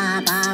ba ba